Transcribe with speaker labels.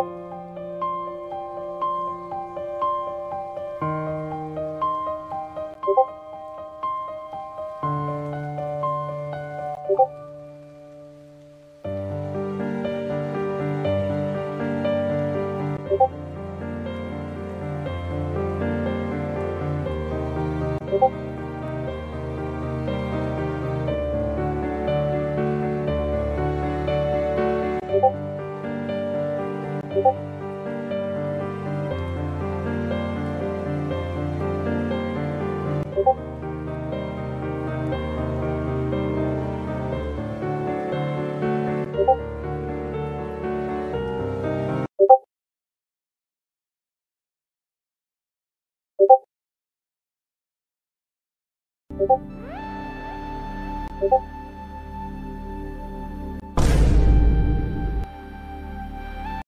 Speaker 1: 고고
Speaker 2: Thank you. 고고 고고